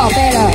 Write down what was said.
宝贝了。